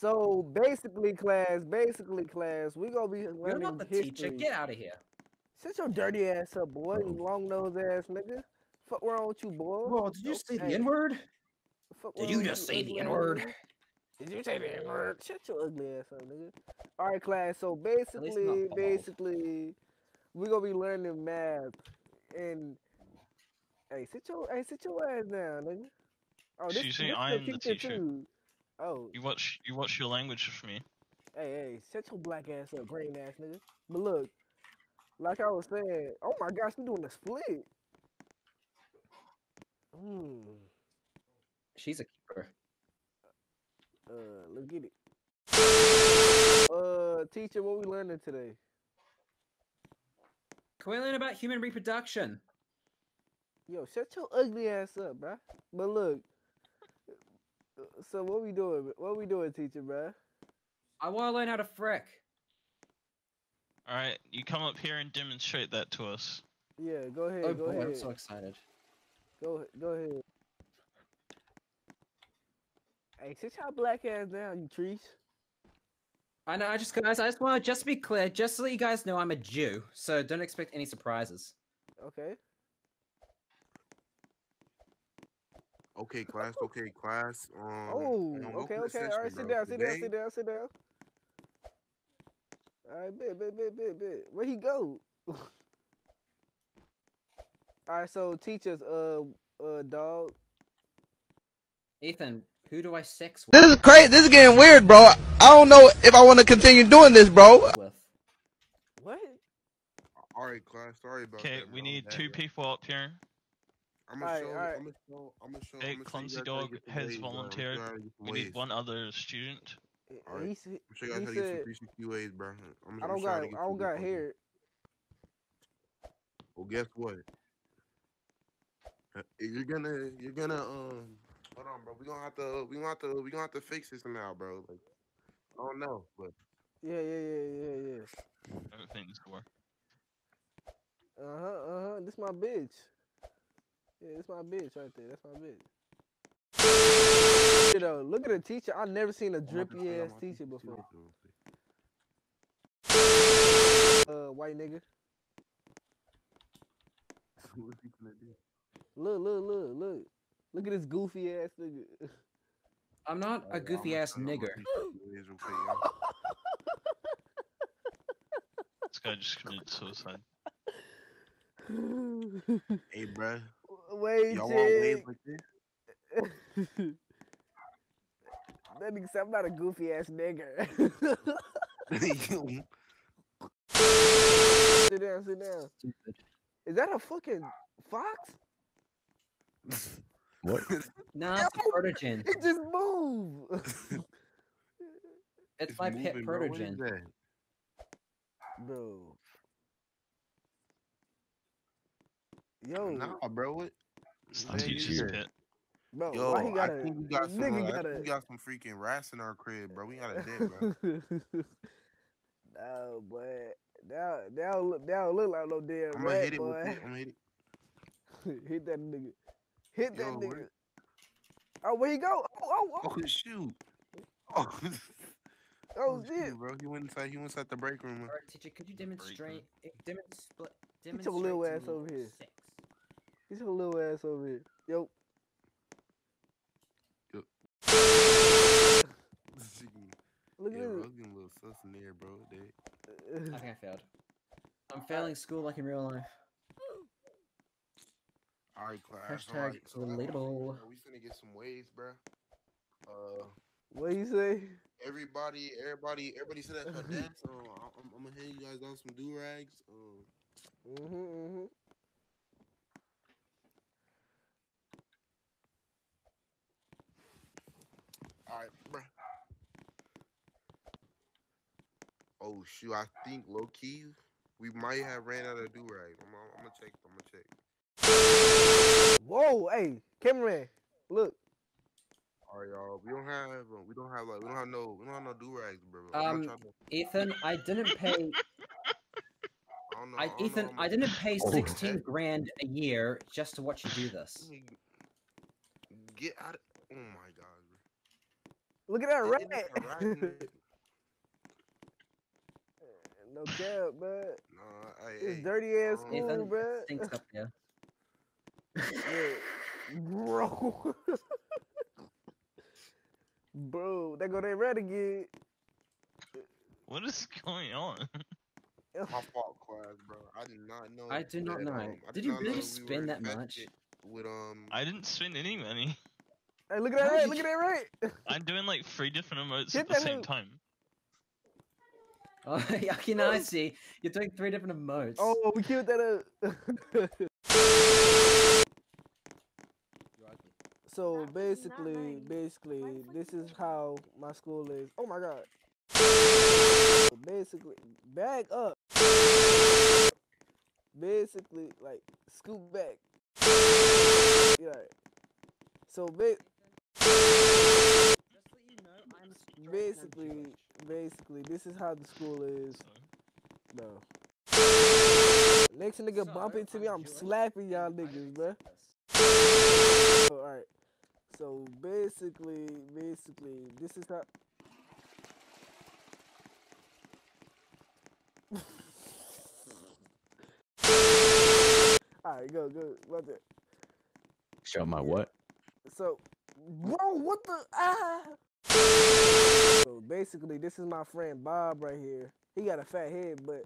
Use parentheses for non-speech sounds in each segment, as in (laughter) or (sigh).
So basically, class, basically, class, we gonna be You're learning not the history. teacher. Get out of here. Shut your dirty ass up, boy. You oh. long nose ass nigga. Fuck wrong with you, boy? Oh, Whoa, did you say the N word? Did you just say the N word? Did you say the N word? Shut your ugly ass up, nigga. All right, class. So least I'm not basically, basically, we gonna be learning math and. Hey, sit your hey, sit your ass down, nigga. Oh, this, Excuse me, this I am the teacher teacher. too. Oh, You watch you watch your language with me. Hey, hey, shut your black ass up, green ass nigga. But look, like I was saying, oh my gosh, we doing a split. Hmm. She's a keeper. Uh, let's get it. Uh, teacher, what we learning today? Can we learn about human reproduction? Yo, shut your ugly ass up, bruh. But look, so what we doing? What we doing, teacher, bruh? I want to learn how to frick. All right, you come up here and demonstrate that to us. Yeah, go ahead, Oh go boy, ahead, I'm so excited. go, go ahead. Hey, sit your black ass down, you trees. I know. I just guys. I just want to just be clear, just so that you guys know, I'm a Jew, so don't expect any surprises. Okay. Okay, class. Okay, class. Um, Oh, um, okay, welcome to okay. All right, sit bro. down, sit down, sit down, sit down. All right, bit, bit, bit, bit, bit. Where he go? (laughs) All right, so teachers, uh, uh, dog. Ethan, who do I sex with? This is crazy. This is getting weird, bro. I don't know if I want to continue doing this, bro. with? What? All right, class. Sorry about Okay, that. we need two people up here. I'm gonna show. alright. I'm gonna show. I'm gonna show. Hey, I'm gonna show Clumsy you guys how to Dog has waves, bro. I'm gonna show you volunteered. how to get some We need one other student. Alright. He, I'm show you guys he how to get some said, 360 waves, bro. I'm I I'm don't show you got, I to get don't got hair. Well, guess what? Uh, You're gonna, you're gonna, um, hold on, bro. We gonna have to, we gonna have to, we gonna have to fix this now, bro. Like, I don't know, but Yeah, yeah, yeah, yeah, yeah. Everything's work. Uh huh, uh huh. This my bitch. Yeah, this my bitch right there. That's my bitch. You know, look at the teacher. I've never seen a I'm about to show drippy y'all ass teacher before. waves. Uh, white nigga. (laughs) What's he gonna do? Look, look, look, look. Look at this goofy ass nigga. I'm not a goofy I'ma ass show nigger. 360 waves real quick, y'all. This guy just committed suicide. (laughs) Hey, bro, Wait, y'all want waves like this? (laughs) that nigga said I'm not a goofy ass nigga. (laughs) sit down, sit down. Is that a fucking fox? What? (laughs) nah, it's a protogen. It just moved. It's my pet moving, bro. Protogen. Bro. Yo, Nah, bro. What? It's the you teacher's pit. bro, Yo, why he I got a think we got some. nigga Uh, I think we got some freaking rats in our crib, bro. We got a den, bro. no, boy. That that look that don't look like no damn I'm gonna rat, hit it boy. with it. I'm gonna hit it. Hit that nigga. Hit that Yo, nigga. where- Oh, where he go? Oh, oh, oh, Oh shoot! Oh, (laughs) oh, shoot, shit. bro. He went inside. He went inside the break room. Alright, teacher, could you demonstrate? eh, Demonstrate. Get your little ass over here. Sex. Get your little ass over here. Yo. Yo. (laughs) Look at bro. I this. was getting little sus in there, bro. Dude. (laughs) I think I failed. I'm failing school like in real life. All right, class. Hashtag all right, so that's what we relatable. finna- We finna get some waves, bro. Uh, What you say? everybody, everybody, everybody sit at your desk. Uh, I'm, I'm gonna hand you guys out some do rags. Uh, Mm-hmm, mm-hmm. All right, bro. Oh shoot! I think low key we might have ran out of do rags. I'm, I'm, I'm gonna check. I'm gonna check. Whoa, hey, cameraman, look. All right, y'all. We don't have. Uh, we don't have like. We don't have no. We don't have no do rags, bro. I'm Um, not trying to. Ethan, I didn't pay. (laughs) I don't know. I, don't know Ethan, I didn't (laughs) pay 16 heck. grand a year just to watch you do this. Get out of. Oh my god, bro. Look at that Isn't rat. rat there? (laughs) no cap, man. Nah, hey, It's hey, dirty ass um, school, Ethan (laughs) man. stinks up here. Yeah. (laughs) Bro. Bro, they go that rat again. What is going on? My fault, class, bro. I did not know. I do not know. I Did you really know we spend that much? With um, I didn't spend any money. Hey, look at that right! Look at that right! (laughs) I'm doing like three different emotes Get at the that same loot. time. Oh, yeah, I can I see. You're doing three different emotes. Oh, we killed that up. Uh, (laughs) so basically, basically, this is how my school is. Oh my god. So basically, back up. Basically, like scoop back. Yeah. So ba- Just so you know, I'm straight and I'm basically, basically, this is how the school is, So, bro. Next nigga bump So, into me, I'm Jewish, slapping y'all niggas, don't bruh. accept this. All right. So basically, basically, this is how. (laughs) All right, go, go, what the? Show my what? So, bro, what the? Ah. So basically, this is my friend Bob right here. He got a fat head, but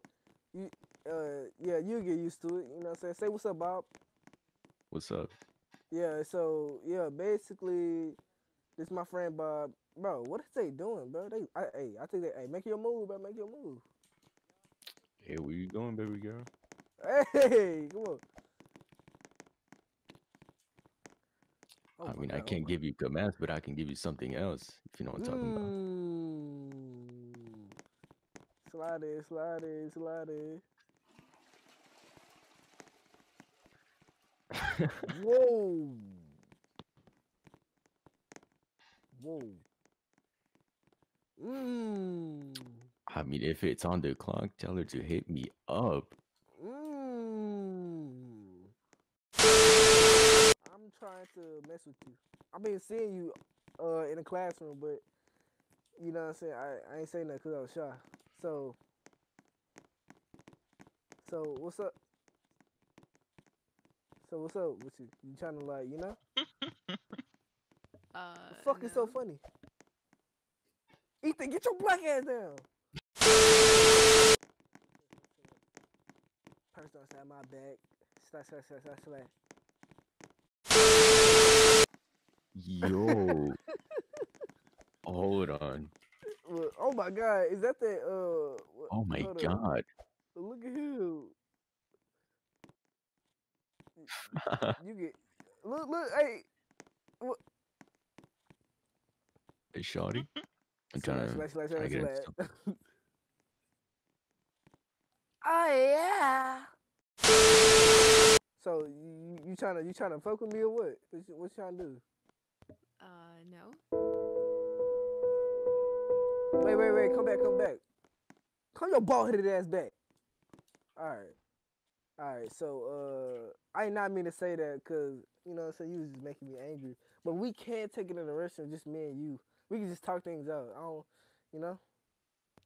you, uh, yeah, you get used to it. You know what I'm saying? Say what's up, Bob. What's up? Yeah, so yeah, basically, this is my friend Bob. Bro, what is they doing, bro? They, I, hey, I think they, hey, make your move, bro, make your move. Hey, where you going, baby girl? Hey, (laughs) come on. Oh I mean, I God, oh can't my- give you commands, but I can give you something else, if you know what I'm talking Mm. Slide in, slide in, slide about. Whoa. Whoa. Mmm. I mean, if it's on the clock, tell her to hit me up. Mmm. I'm trying to mess with you. I've been seeing you uh in the classroom, but you know what I'm saying? I, I ain't saying that because I was shy. So, so what's up? So what's up with you? You trying to like, you know? (laughs) Uh, The fuck is so funny? Ethan, get your black ass down. Person outside my back. Slash, slash, slash, slash, slash. Yo. (laughs) Hold on. Oh my god, is that the uh? wha- Oh my hold on. god. Look at him. (laughs) You get look, look, hey. what hey, Shawty. I'm Slash, trying to. slash, slash, trying slash, get into slash. Oh yeah. So you you trying to you trying to fuck with me or what? What you, what you trying to do? Uh, no. Wait, wait, wait. Come back, come back. Come your bald headed ass back. All right. All right. So, uh, I did not mean to say that because, you know, so you was just making me angry. But we can't take it in the restaurant, just me and you. We can just talk things out. I don't, you know?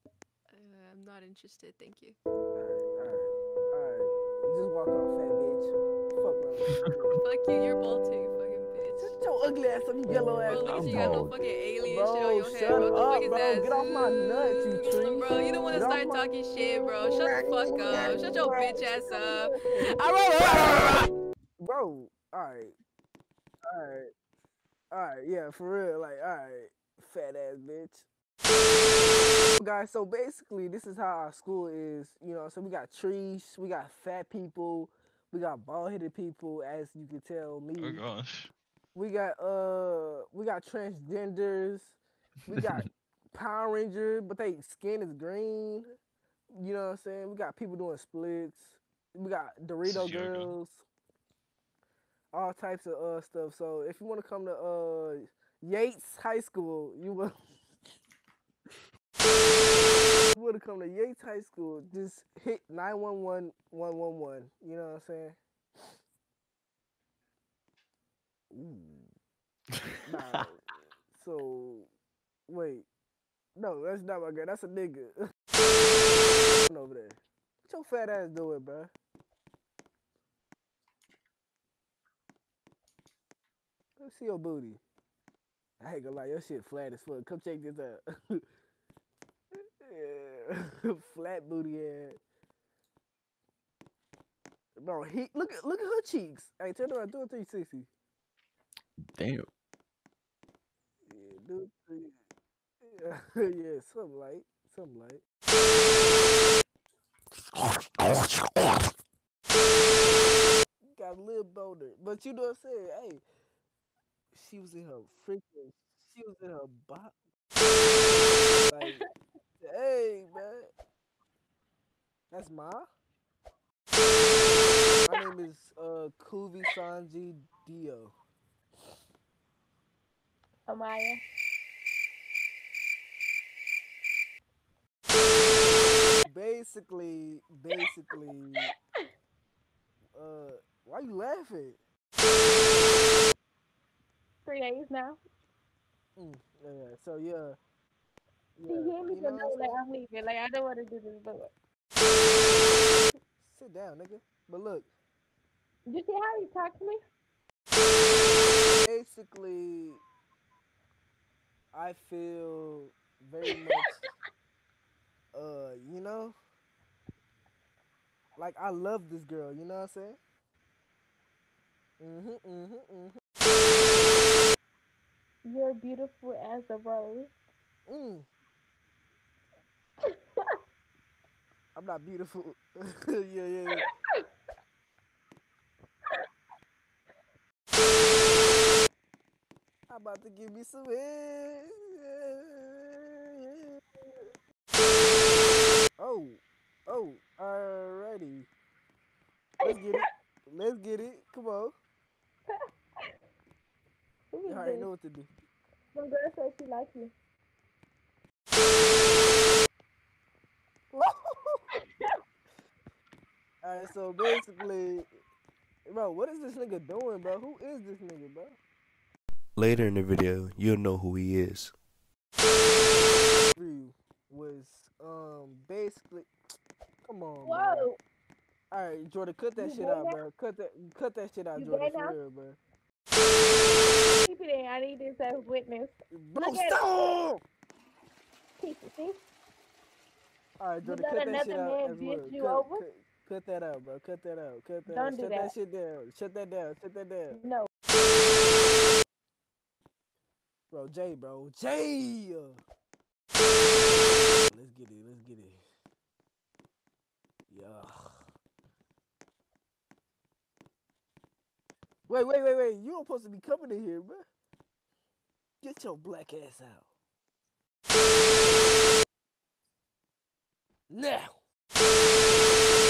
Uh, I'm not interested, thank you. All right, all right, all right. Just walk off, fat bitch. Fuck. (laughs) Fuck you, you're bald too, you fucking bitch. Shut your ugly ass up, you yellow ass. Bro, look bitch. you, got no fucking alien Bro, shit on your shut head, bro. Up, bro. that? Get off my nuts, you tree. Bro, you don't want to Get off start my- talking shit, bro. Shut the fuck up. Shut your bitch ass up. (laughs) Bro, alright. Alright. Alright, yeah, for real. Like, alright. Fat ass bitch. Guys, so basically, this is how our school is. You know, so we got trees, we got fat people, we got bald headed people, as you can tell me. Oh gosh. We got, uh, we got transgenders, we got (laughs) Power Ranger, but they skin is green. You know what I'm saying? We got people doing splits. We got Dorito girls. All types of uh stuff. So if you want to come to uh Yates High School, you will. (laughs) you want to come to Yates High School? Just hit 911 111. You know what I'm saying? Ooh. Nah, (laughs) so Wait. No, that's not my girl. That's a nigga. (laughs) over there. What your fat ass doing, bruh? Let's see your booty. I ain't gonna lie, your shit flat as fuck. Come check this out. yeah. (laughs) flat booty ass. Bro, he look at look at her cheeks. Hey, turn around, do a 360. Damn. Yeah, three. (laughs) Yeah, something like, something like. Got a little boner, but you know what I'm saying? Hey, she was in her freaking, she was in her box. Like, hey man, that's Ma. My name is uh Cuvee Sanji Dio. Amaya. Basically, basically, uh, why you laughing? Three days now. Mm, yeah, so yeah. Yeah, hear me you know like I'm leaving. Like I don't want to do this, but? Sit down, nigga. But look, did you see how he talked to me? basically, I feel very much, uh, you know, like I love this girl. You know what I'm saying? Mhm, mhm, mhm. You're beautiful as a rose. Mm. (laughs) I'm not beautiful. (laughs) yeah, yeah, yeah. About to give me some. Oh, oh, alrighty. Let's get it. Let's get it. Come on. You already know what to do. Some girl said she likes you. (laughs) Alright, so basically, bro, what is this nigga doing, bro? Who is this nigga, bro? Later in the video, you'll know who he is. Was um basically, come on, bro. Whoa! All right, Jordan, cut that You shit out, now? bro. Cut that, cut that shit out, You Jordan, for real, bro. Keep it in. I need this as witness. Bro, Look at it. stop! Keep it. See? All right, Jordan, cut that shit out man as well. you cut, over? Cut, cut that out, bro. Cut that out. Cut that Don't out. do Shut that. shit down. Shut that down. Shut that down. No. Bro, Jay, bro. Jay! Let's get it. Let's get it. Yeah. Wait, wait, wait, wait. You don't supposed to be coming in here, bro. Get your black ass out. Now.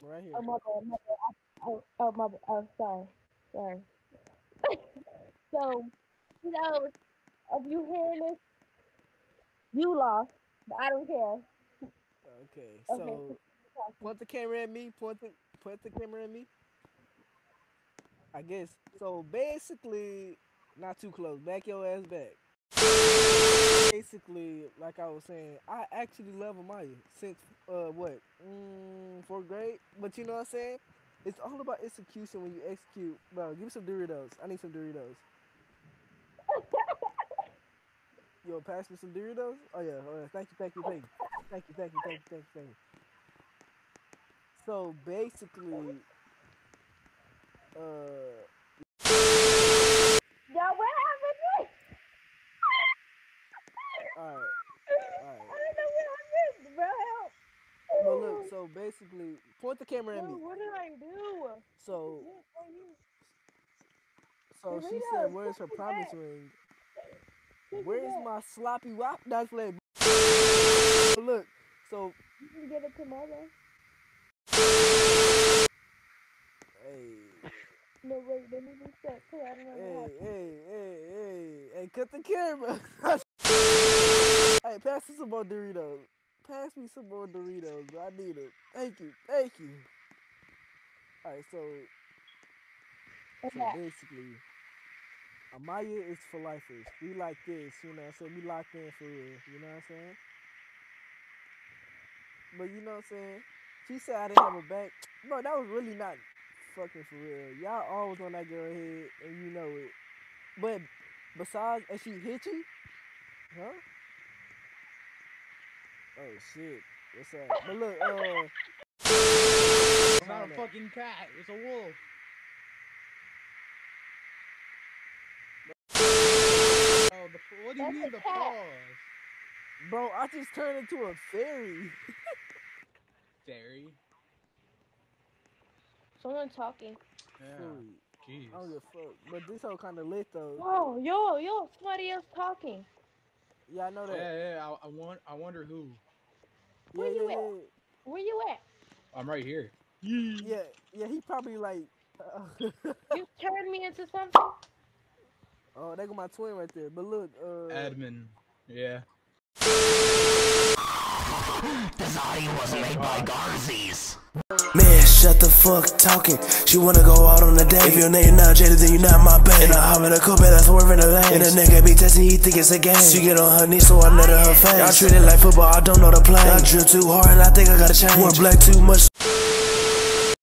Right here. Oh my bad. My. I, oh, oh my bad. Oh, sorry. Sorry. (laughs) so, you know, if you hearing this, you lost. But I don't care. Okay, Okay. so point the camera at me. Point the point the camera at me. I guess so. Basically, not too close. Back your ass back. Basically, like I was saying, I actually love Amaya since uh what mm, fourth grade. But you know what I'm saying? It's all about execution when you execute. Bro, give me some Doritos. I need some Doritos. Yo, pass me some Doritos. Oh yeah, oh yeah. Thank you, thank you, thank you, thank you, thank you, thank you, thank you, thank you. So basically, uh, Yo, what happened? alright, I don't know what happened, bro. Help. But look, so basically, point the camera at me. what did I do? So, you- so she said, "Where's her promise ring? Where's my sloppy wop?" That's like, look. So, You can get it tomorrow. hey, No, wait, let me reset. Cause I don't know what hey, hey, hey, hey, hey, cut the camera. (laughs) hey, pass me some more Doritos. Pass me some more Doritos. I need them. Thank you, thank you. All right, so, so basically, Amaya is for lifers. We like this, you know. what I'm saying? we locked in for real. You know what I'm saying? But you know what I'm saying? She said I didn't have a back. Bro, that was really not fucking for real. Y'all always on that girl head, and you know it. But besides, and she hit you? Huh? Oh shit. What's up? But look, uh. It's not a fucking cat. It's a wolf. Oh, the, what do you That's mean the cat. pause? Bro, I just turned into a fairy. (laughs) Fairy. Someone talking. Yeah. Fool. Jeez. I don't give a fuck. But this whole kind of lit though. Whoa, yo, yo, somebody else talking. Yeah, I know that. Yeah, yeah. I, I want. I wonder who. Where yeah, you at? yeah. Where you at? I'm right here. Yeah, yeah, he probably like. (laughs) You turned me into something? Oh, there go my twin right there. But look, uh. Admin. Yeah. Man, shut the fuck talking. She wanna go out on a date. If your name not jaded, then you not my babe. And I hop in a coupe that's swerving the lane. And a nigga be testing, he think it's a game. She get on her knees, so I nut her face. Y'all treat it like football, I don't know the play. I drill too hard, and I think I gotta change. Wore black too much.